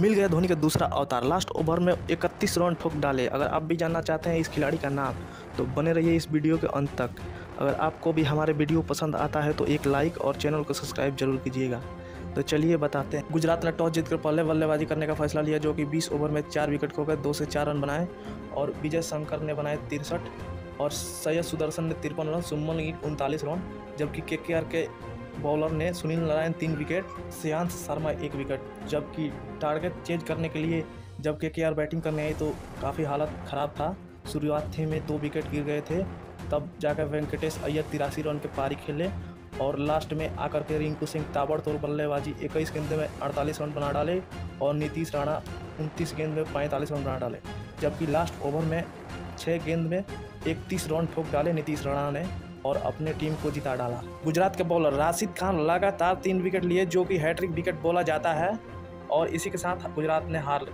मिल गया धोनी का दूसरा अवतार। लास्ट ओवर में 31 रन ठोक डाले। अगर आप भी जानना चाहते हैं इस खिलाड़ी का नाम तो बने रहिए इस वीडियो के अंत तक। अगर आपको भी हमारे वीडियो पसंद आता है तो एक लाइक और चैनल को सब्सक्राइब ज़रूर कीजिएगा। तो चलिए बताते हैं। गुजरात ने टॉस जीतकर पहले बल्लेबाजी करने का फैसला लिया, जो कि 20 ओवर में चार विकेट खोकर दो से चार रन बनाए, और विजय शंकर ने बनाए तिरसठ, और सैयद सुदर्शन ने तिरपन रन, सुमन उनतालीस रन, जबकि के के बॉलर ने सुनील नारायण तीन विकेट श्रेयांश शर्मा एक विकेट जबकि टारगेट चेंज करने के लिए जब के बैटिंग करने आई तो काफ़ी हालत ख़राब था। शुरुआत में दो विकेट गिर गए थे, तब जाकर वेंकटेश अय्यर तिरासी रन के पारी खेले और लास्ट में आकर के रिंकू सिंह ताबड़तोड़ बल्लेबाजी इक्कीस गेंद में अड़तालीस रन बना डाले और नीतीश राणा उनतीस गेंद में पैंतालीस रन बना डाले, जबकि लास्ट ओवर में छः गेंद में इकतीस रन ठोक डाले नीतीश राणा ने। और अपने टीम को जिता डाला। गुजरात के बॉलर राशिद खान लगातार तीन विकेट लिए, जो कि हैट्रिक विकेट बोला जाता है और इसी के साथ गुजरात ने हार